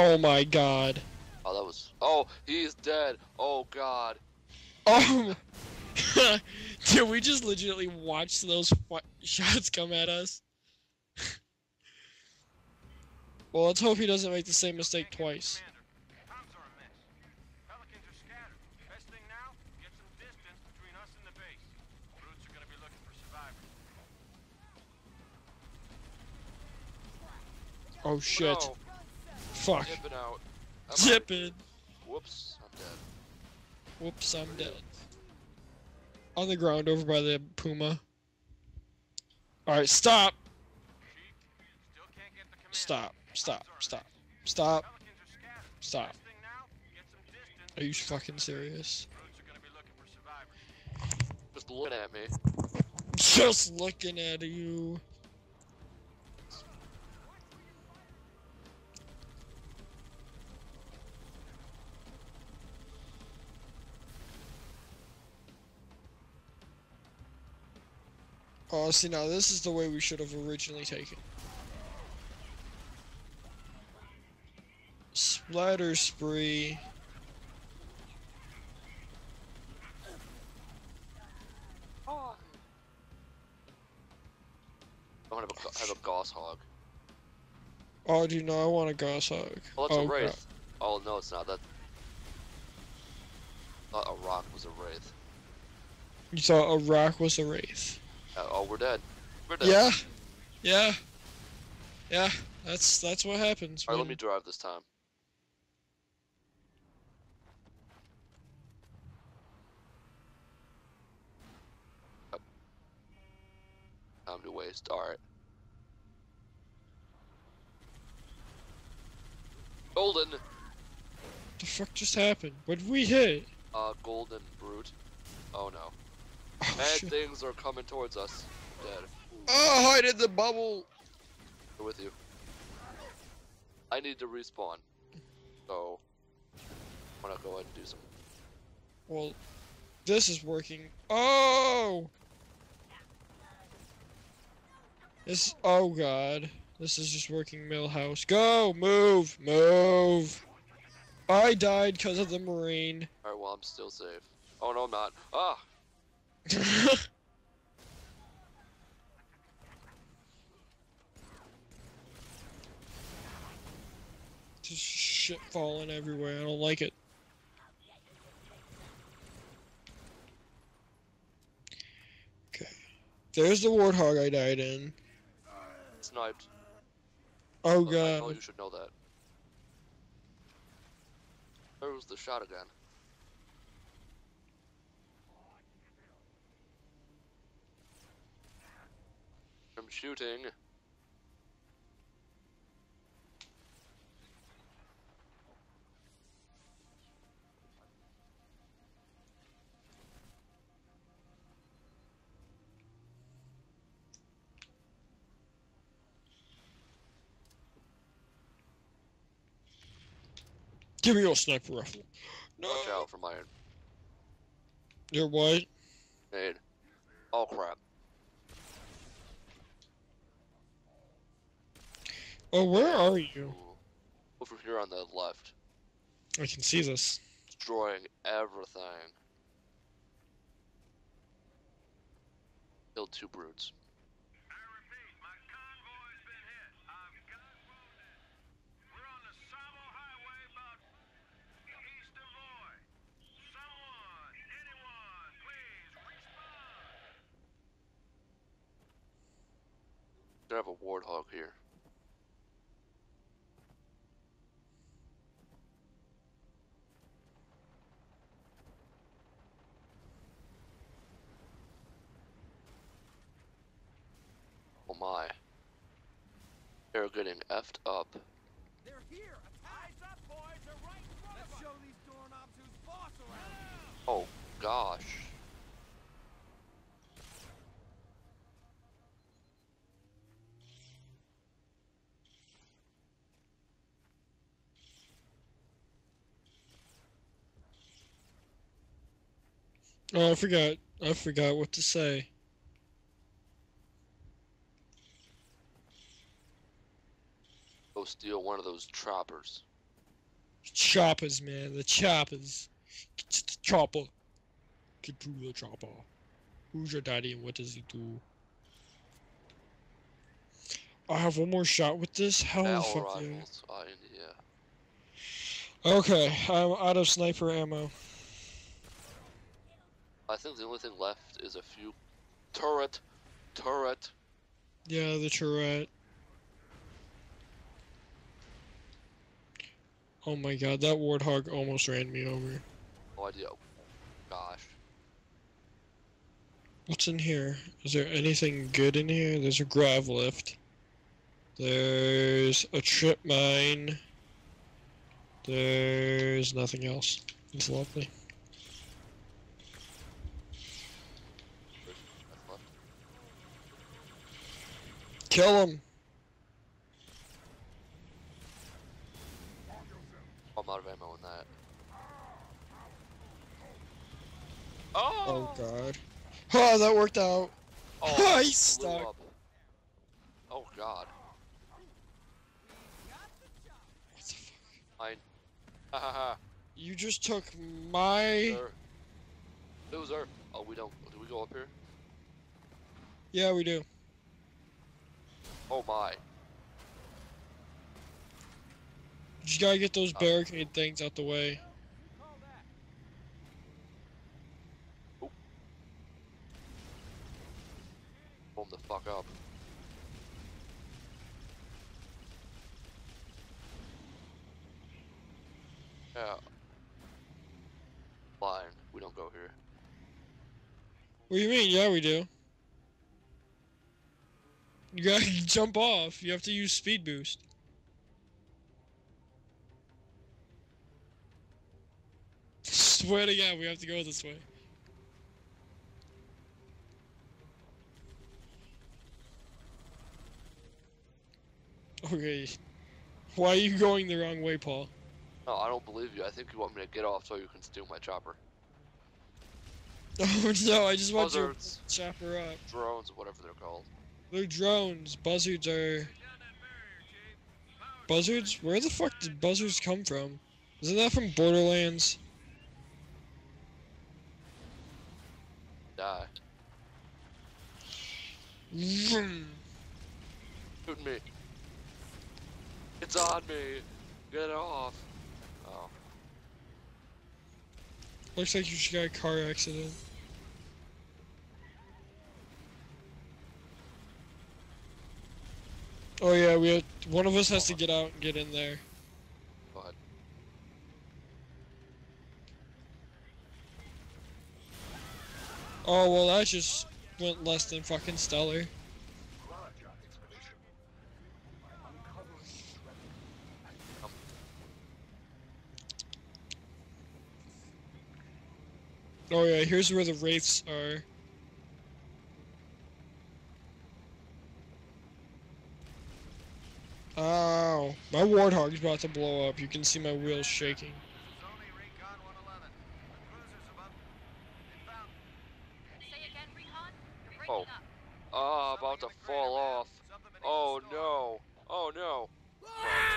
Oh my god. Oh, that was. Oh, he's dead. Oh God. Um, oh. Did we just legitimately watch those shots come at us? well, let's hope he doesn't make the same mistake twice. Comms are a mess. Pelicans are scattered. Best thing now, get some distance between us and the base. Brutes are gonna be looking for survivors. Oh shit. No, Fuck. dipping out. I'm. Zipping. Whoops, I'm dead. Whoops, I'm dead. On the ground over by the puma. Alright, stop! Still can't get the command. Stop, stop, stop, stop, Pelicans are scattered. stop. Best thing now, get some distance. Are you fucking serious? Brutes are gonna be looking for survivors. Just looking at me. Just looking at you. Oh, see, now this is the way we should have originally taken. Splatter spree. I want to have a, have a hog. Oh, do you know I want a hog? Oh, that's oh, a God. wraith. Oh no, it's not. That. Thought a rock was a wraith. You thought a rock was a wraith? Uh, oh, we're dead. We're dead. Yeah, yeah, yeah. That's that's what happens. All right, let me drive this time. Yep. Time to waste. All right. Golden. the fuck just happened? What did we hit? Uh, golden brute. Oh no. Bad things are coming towards us. Dead. oh hide in the bubble. We're with you. I need to respawn. So, I'm gonna go ahead and do some. Well, this is working. Oh. This. Oh god. This is just working. Millhouse. Go. Move. Move. I died because of the marine. Alright, well, I'm still safe. Oh no, I'm not. Ah! Just shit falling everywhere. I don't like it. Okay. There's the warthog I died in. Sniped. Oh Look, I know you should know that. Where was the shot again? I'm shooting. Give me your sniper rifle. No. Watch out for my Your what? grenade. Oh crap. Oh, where are you? Over here on the left. I can see this. Destroying everything. Killed two brutes. I repeat, my convoy's been hit. I've got wounded. We're on the Tsavo Highway about east of Voi. Someone, anyone, please respond. Gonna have a warthog here. Oh my. They're getting effed up. They're here! Eyes up, boys! They're right in front Let's show these doorknobs who's boss around! Oh gosh. Oh, I forgot. I forgot what to say. Steal one of those choppers. Choppers, man. The choppers. Get to the chopper. Get to the chopper. Who's your daddy and what does he do? I have one more shot with this. How the fuck yeah. Okay, I'm out of sniper ammo. I think the only thing left is a few turret, turret. Yeah, the turret. Oh my god, that warthog almost ran me over. Oh, no idea. Gosh. What's in here? Is there anything good in here? There's a grav lift. There's a trip mine. There's nothing else. It's lovely. Kill him! I'm out of ammo in that. Oh! Oh god. Oh, that worked out. Oh, He's stuck. up. Oh god. What the fuck? Mine. Ha ha ha. You just took my. Loser. Loser. Oh, we don't. Do we go up here? Yeah, we do. Oh my. You just gotta get those Oh. barricade things out the way. That. The fuck up. Yeah. Fine. We don't go here. What do you mean? Yeah, we do. You gotta jump off. You have to use speed boost. Swear to God, we have to go this way. Okay. Why are you going the wrong way, Paul? No, I don't believe you. I think you want me to get off so you can steal my chopper. Oh no, I just want you Buzzards, to chop her up. drones, whatever they're called. They're drones. Buzzards are. Down that barrier, Chief. Power Buzzards? Where the fuck did buzzards come from? Isn't that from Borderlands? Die. Shoot me. It's on me. Get off. Oh. Looks like you just got a car accident. Oh yeah, we have, one of us has to get out and get in there. Go ahead. Oh well, that just went less than fucking stellar. Oh yeah, here's where the wraiths are. Ow, my warthog's about to blow up. You can see my wheels shaking. This is only Recon 111. The cruiser's above. Inbound. Say again, Recon? Oh. Ah, about to fall off. Oh no. Oh no. There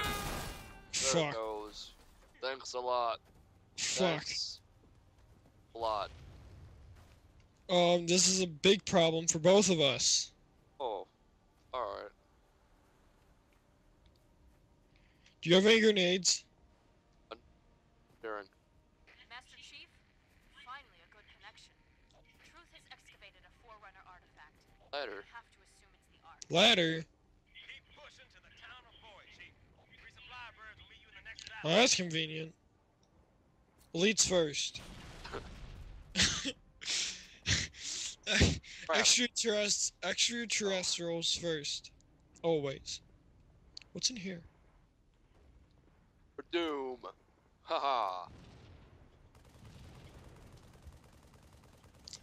it Fuck, goes. Thanks a lot. fuck. Thanks. A lot. Um, this is a big problem for both of us. Oh. Alright. Do you have any grenades? Darren. Master Chief? Finally a good connection. Truth has excavated a Forerunner artifact. Ladder. We have to assume it's the Ark. Ladder? Keep pushing to the town of Voi, Chief. Resupply birds will meet you in the Ladder? Oh, that's convenient. Elites first. Extraterrest extraterrestrials first. Always. What's in here? For Doom. Haha.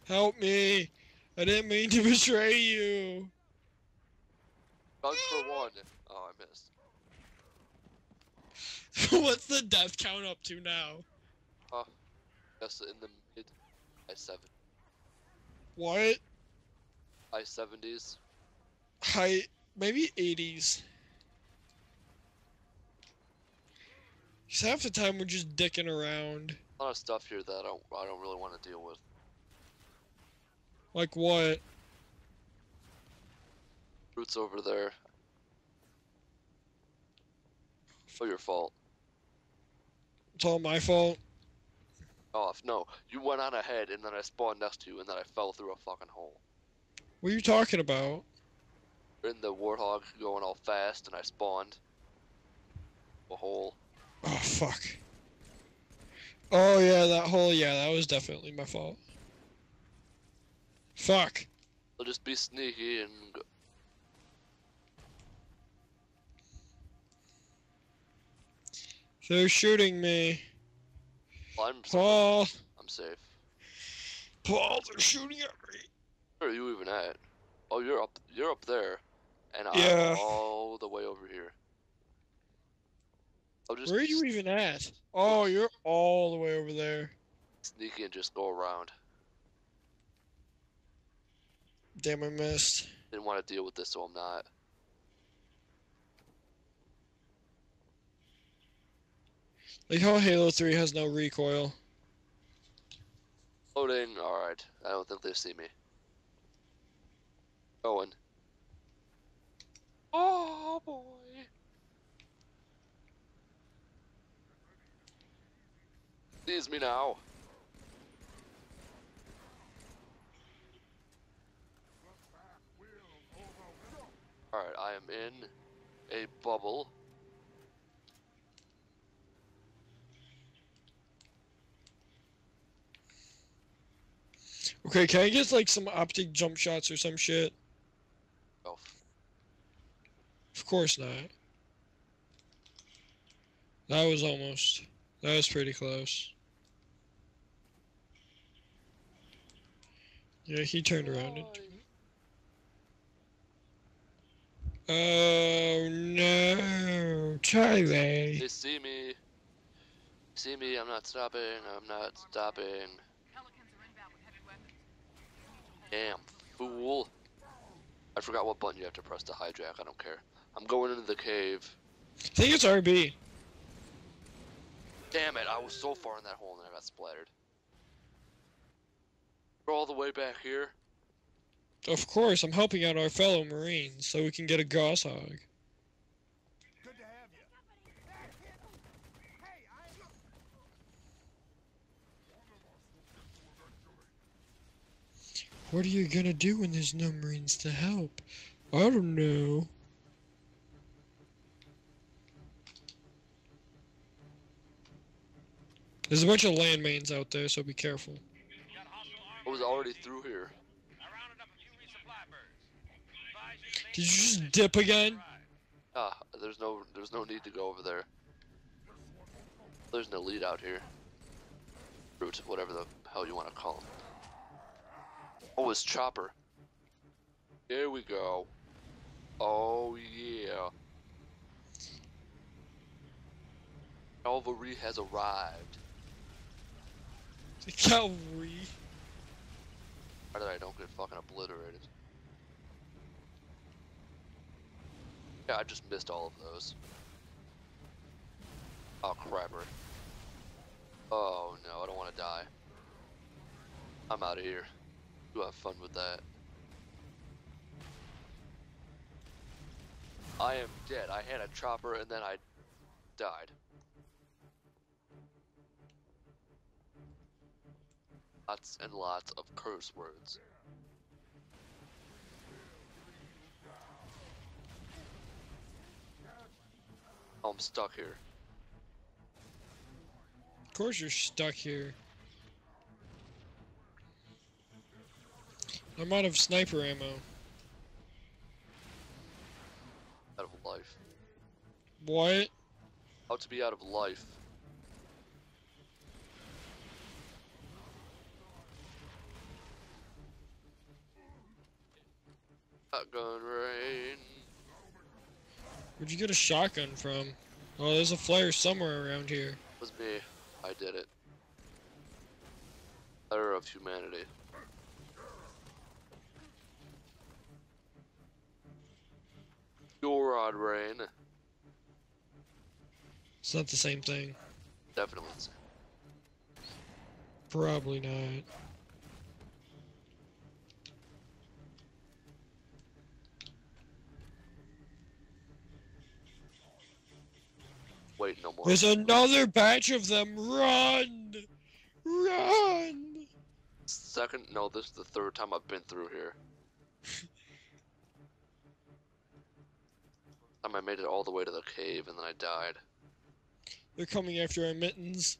Help me! I didn't mean to betray you. Guns for one. Oh, I missed. What's the death count up to now? Guess in the mid high seven, What? high seventies. High, maybe 80s. Cause half the time we're just dicking around. A lot of stuff here that I don't, I don't really want to deal with. Like what? Roots over there. Oh, your fault. It's all my fault. Off. No, you went on ahead, and then I spawned next to you, and then I fell through a fucking hole. What are you talking about? In the warthog going all fast, and I spawned a hole. Oh fuck. Oh yeah, that hole. Yeah, that was definitely my fault. Fuck. I'll just be sneaky and go. They're shooting me. Well, I'm, Paul. I'm safe. Paul, they're shooting at me. Where are you even at? Oh, you're up. You're up there, and Yeah. I'm all the way over here. I'll just Where are you even at? Oh, you're all the way over there. sneaky and just go around. Damn, I missed. Didn't want to deal with this, so I'm not. Like how Halo 3 has no recoil. Loading. All right. I don't think they see me. Going. Oh boy. Sees me now. Alright, I am in a bubble. Okay, can I get like some optic jump shots or some shit? Oh, Of course not. That was almost. That was pretty close. Yeah, he turned around. And... Oh no, Charlie! They see me. See me, I'm not stopping, I'm not stopping. Pelicans are inbound with heavy weapons. Damn, fool. I forgot what button you have to press to hijack, I don't care. I'm going into the cave. I think it's RB. Damn it, I was so far in that hole and I got splattered. We're all the way back here. Of course, I'm helping out our fellow Marines so we can get a Hog. Good to have you. What are you gonna do when there's no Marines to help? I don't know. There's a bunch of land landmines out there, so be careful. I was already through here. I rounded up a few resupply birds. You Did you just dip again? Ah, there's no there's no need to go over there. There's no lead out here. Root, whatever the hell you want to call him. Oh, it's Chopper. Here we go. Oh yeah. Cavalry has arrived. The cavalry. How did I don't get fucking obliterated? Yeah, I just missed all of those. Oh, crapper. Oh, no, I don't want to die. I'm out of here. You have fun with that. I am dead. I had a chopper and then I died. Lots and lots of curse words. I'm stuck here. Of course you're stuck here. I'm out of sniper ammo. Out of life. What? How to be out of life. Shotgun rain. Where'd you get a shotgun from? Oh, there's a flare somewhere around here. It was me. I did it. Letter of humanity. Your rod rain. It's not the same thing. Definitely. Probably not. Wait, no more. There's another batch of them. Run! Run! Second, no, this is the third time I've been through here. time I made it all the way to the cave and then I died. They're coming after our mittens.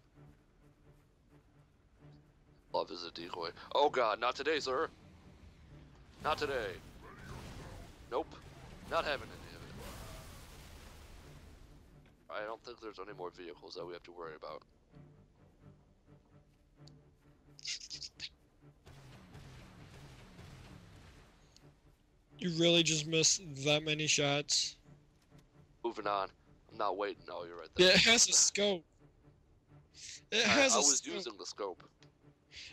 Love is a decoy. Oh god, not today, sir. Not today. Nope. Not having it. I don't think there's any more vehicles that we have to worry about. You really just missed that many shots. Moving on. I'm not waiting. No, you're right there. Yeah, it has a scope. It I, has I a was scope. using the scope.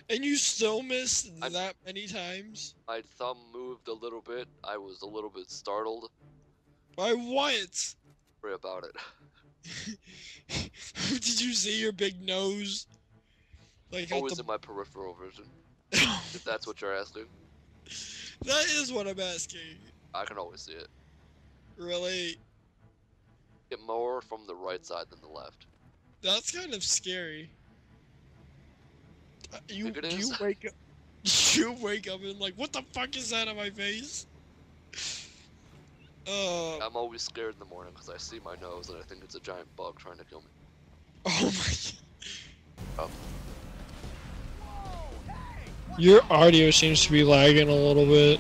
And you still missed I'm- that many times? My thumb moved a little bit. I was a little bit startled. By what? Worry about it. Did you see your big nose? Like Always the... in my peripheral vision. If that's what you're asking, that is what I'm asking. I can always see it. Really? Get more from the right side than the left. That's kind of scary. Uh, You you wake up you wake up and like what the fuck is that on my face? Uh I'm always scared in the morning because I see my nose and I think it's a giant bug trying to kill me. oh my Oh. Your audio seems to be lagging a little bit.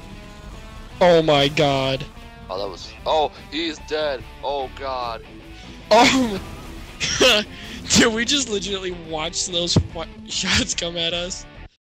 Oh my god. Oh, that was. Oh, he's dead. Oh God. Oh Did we just legitimately watch those shots come at us?